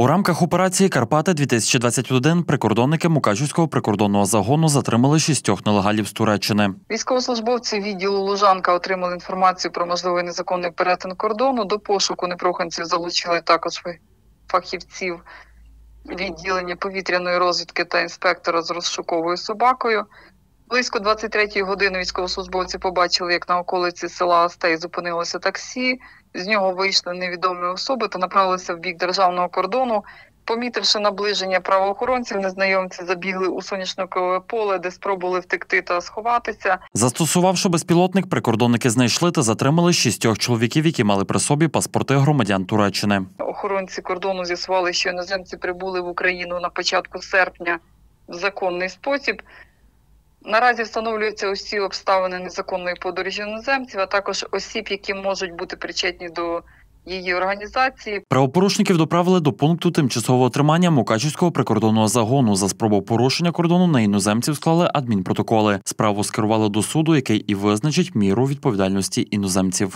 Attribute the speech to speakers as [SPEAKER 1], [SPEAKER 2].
[SPEAKER 1] У рамках операції Карпати 2021 прикордонники Мукачівського прикордонного загону затримали шістьох нелегалів з Туреччини.
[SPEAKER 2] Військовослужбовці відділу Лужанка отримали інформацію про можливий незаконний перетин кордону. До пошуку непроханців залучили також фахівців відділення повітряної розвідки та інспектора з розшуковою собакою. Близько 23-ї години військовослужбовці побачили, як на околиці села Астей зупинилося таксі. З нього вийшли невідомі особи та направилися в бік державного кордону. Помітивши наближення правоохоронців, незнайомці забігли у соняшникове поле, де спробували втекти та сховатися.
[SPEAKER 1] Застосувавши безпілотник, прикордонники знайшли та затримали шістьох чоловіків, які мали при собі паспорти громадян Туреччини.
[SPEAKER 2] Охоронці кордону з'ясували, що іноземці прибули в Україну на початку серпня в законний спосіб. Наразі встановлюються усі обставини незаконної подорожі іноземців, а також осіб, які можуть бути причетні до її організації.
[SPEAKER 1] Правопорушників доправили до пункту тимчасового тримання Мукачівського прикордонного загону. За спробу порушення кордону на іноземців склали адмінпротоколи. Справу скерували до суду, який і визначить міру відповідальності іноземців.